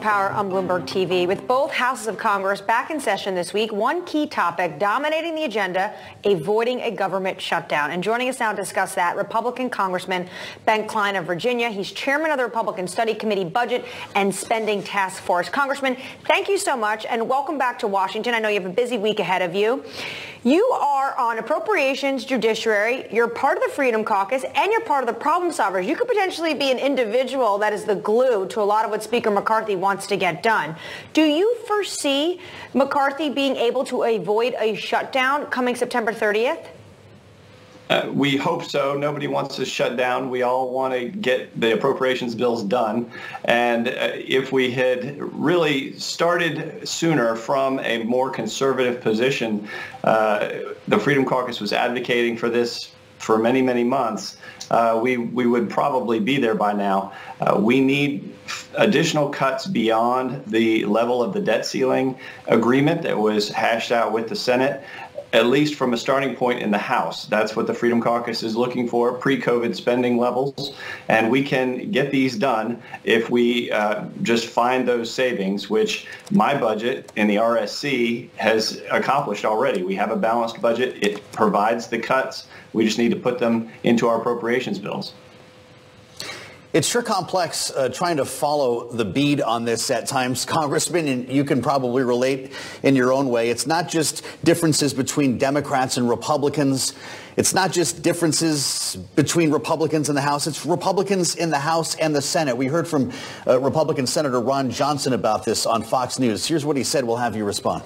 Power on Bloomberg TV. With both houses of Congress back in session this week, one key topic dominating the agenda, avoiding a government shutdown. And joining us now to discuss that, Republican Congressman Ben Cline of Virginia. He's chairman of the Republican Study Committee Budget and Spending Task Force. Congressman, thank you so much and welcome back to Washington. I know you have a busy week ahead of you. You are on Appropriations Judiciary, you're part of the Freedom Caucus, and you're part of the problem solvers. You could potentially be an individual that is the glue to a lot of what Speaker McCarthy wants to get done. Do you foresee McCarthy being able to avoid a shutdown coming September 30th? Uh, we hope so. Nobody wants to shut down. We all want to get the appropriations bills done. And uh, if we had really started sooner from a more conservative position, uh, the Freedom Caucus was advocating for this for many, many months. Uh, we, we would probably be there by now. Uh, we need additional cuts beyond the level of the debt ceiling agreement that was hashed out with the Senate at least from a starting point in the House. That's what the Freedom Caucus is looking for, pre-COVID spending levels. And we can get these done if we uh, just find those savings, which my budget in the RSC has accomplished already. We have a balanced budget. It provides the cuts. We just need to put them into our appropriations bills. It's sure complex uh, trying to follow the bead on this at times, Congressman, and you can probably relate in your own way. It's not just differences between Democrats and Republicans. It's not just differences between Republicans in the House. It's Republicans in the House and the Senate. We heard from uh, Republican Senator Ron Johnson about this on Fox News. Here's what he said. We'll have you respond.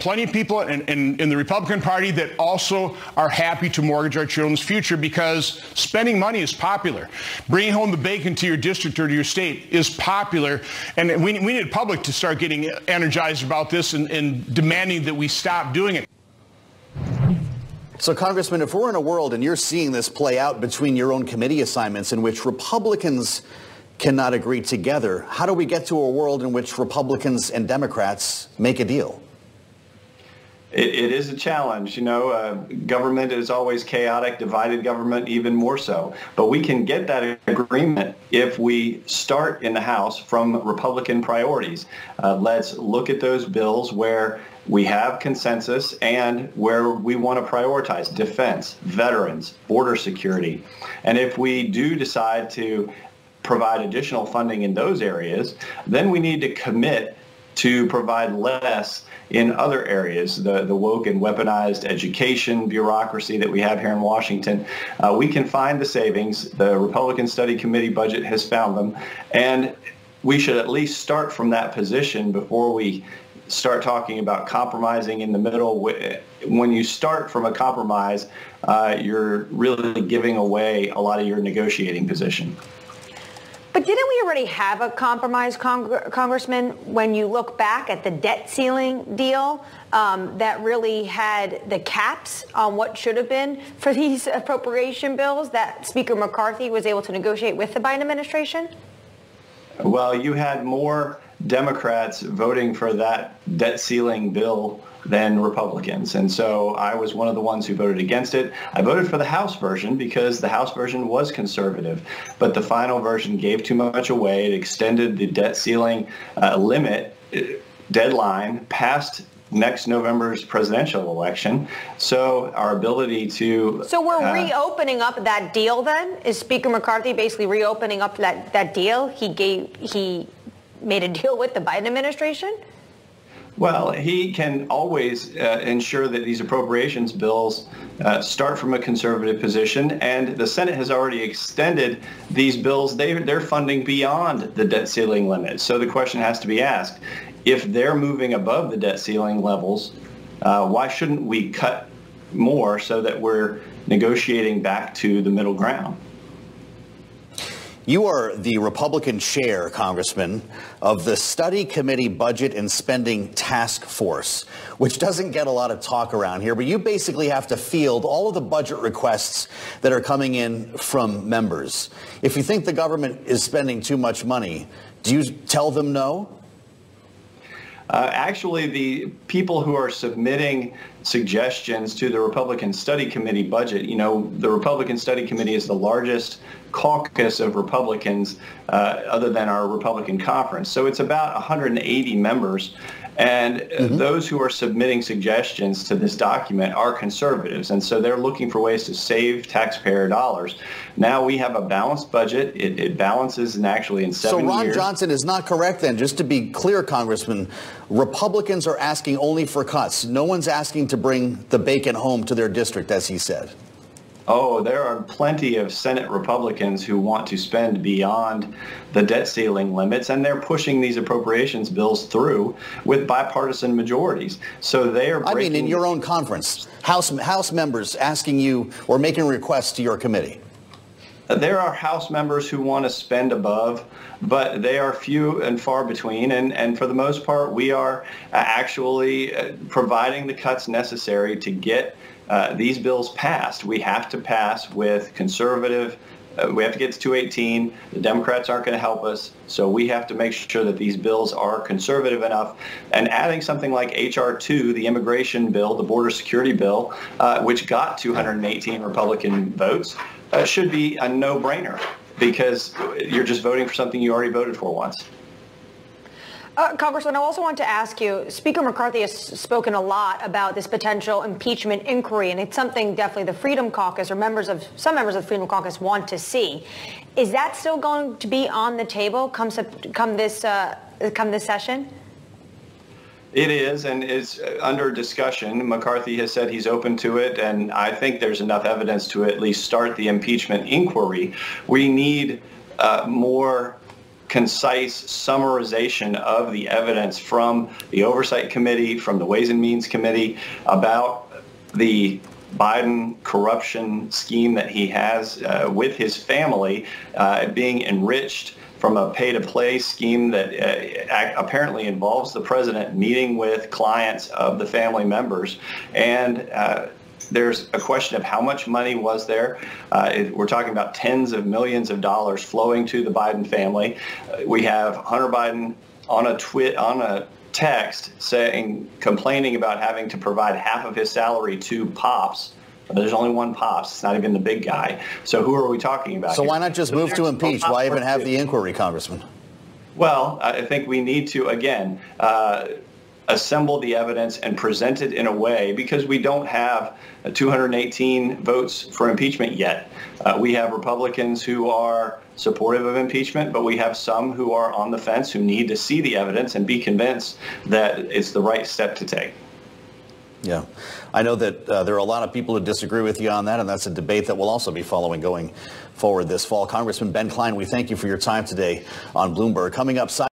Plenty of people in, in, in, the Republican Party that also are happy to mortgage our children's future because spending money is popular. Bringing home the bacon to your district or to your state is popular. And we, we need public to start getting energized about this and, and demanding that we stop doing it. So, Congressman, if we're in a world and you're seeing this play out between your own committee assignments in which Republicans cannot agree together, how do we get to a world in which Republicans and Democrats make a deal? It, it is a challenge. You know, uh, government is always chaotic, divided government even more so. But we can get that agreement if we start in the House from Republican priorities. Uh, let's look at those bills where we have consensus and where we want to prioritize defense, veterans, border security. And if we do decide to provide additional funding in those areas, then we need to commit to provide less in other areas, the, the woke and weaponized education bureaucracy that we have here in Washington. Uh, we can find the savings. The Republican Study Committee budget has found them. And we should at least start from that position before we start talking about compromising in the middle. When you start from a compromise, uh, you're really giving away a lot of your negotiating position. But didn't we already have a compromise, Cong- Congressman, when you look back at the debt ceiling deal um, that really had the caps on what should have been for these appropriation bills that Speaker McCarthy was able to negotiate with the Biden administration? Well, you had more Democrats voting for that debt ceiling bill than Republicans. And so I was one of the ones who voted against it. I voted for the House version because the House version was conservative, but the final version gave too much away. It extended the debt ceiling uh, limit uh, deadline past next November's presidential election. So our ability to So we're uh, reopening up that deal then? Is Speaker McCarthy basically reopening up that, that deal? He gave he made a deal with the Biden administration? Well, he can always uh, ensure that these appropriations bills uh, start from a conservative position, and the Senate has already extended these bills. They, they're funding beyond the debt ceiling limit. So the question has to be asked, if they're moving above the debt ceiling levels, uh, why shouldn't we cut more so that we're negotiating back to the middle ground? You are the Republican chair, Congressman, of the Study Committee Budget and Spending Task Force, which doesn't get a lot of talk around here, but you basically have to field all of the budget requests that are coming in from members. If you think the government is spending too much money, do you tell them no? Uh, actually, the people who are submitting suggestions to the Republican Study Committee budget. You know, the Republican Study Committee is the largest caucus of Republicans uh, other than our Republican conference. So it's about 180 members. And mm-hmm. those who are submitting suggestions to this document are conservatives. And so they're looking for ways to save taxpayer dollars. Now we have a balanced budget. It, it balances and actually in seven years. So Ron years. Johnson is not correct then. Just to be clear, Congressman, Republicans are asking only for cuts. No one's asking to bring the bacon home to their district, as he said. Oh, there are plenty of Senate Republicans who want to spend beyond the debt ceiling limits, and they're pushing these appropriations bills through with bipartisan majorities. So they are. I mean, in your own conference, House House members asking you or making requests to your committee. There are House members who want to spend above, but they are few and far between. And, and for the most part, we are actually uh, providing the cuts necessary to get uh, these bills passed. We have to pass with conservative. Uh, we have to get to 218. The Democrats aren't going to help us, so we have to make sure that these bills are conservative enough. And adding something like H.R. 2, the immigration bill, the border security bill, uh, which got 218 Republican votes, uh, should be a no-brainer because you're just voting for something you already voted for once. Uh, Congressman, I also want to ask you, Speaker McCarthy has spoken a lot about this potential impeachment inquiry, and it's something definitely the Freedom Caucus or members of some members of the Freedom Caucus want to see. Is that still going to be on the table come, come this uh, come this session? It is, and is under discussion. McCarthy has said he's open to it, and I think there's enough evidence to at least start the impeachment inquiry. We need uh, more concise summarization of the evidence from the Oversight Committee, from the Ways and Means Committee about the Biden corruption scheme that he has uh, with his family uh, being enriched from a pay-to-play scheme that uh, apparently involves the president meeting with clients of the family members and uh, there's a question of how much money was there. Uh, it, we're talking about tens of millions of dollars flowing to the Biden family. We have Hunter Biden on a twit on a text saying complaining about having to provide half of his salary to pops. There's only one pops. It's not even the big guy. So who are we talking about? So here? why not just move to impeach? Why even have the inquiry, Congressman? Well, I think we need to again. Uh, assemble the evidence and present it in a way because we don't have 218 votes for impeachment yet. Uh, we have Republicans who are supportive of impeachment, but we have some who are on the fence who need to see the evidence and be convinced that it's the right step to take. Yeah. I know that uh, there are a lot of people who disagree with you on that, and that's a debate that we'll also be following going forward this fall. Congressman Ben Cline, we thank you for your time today on Bloomberg. Coming up,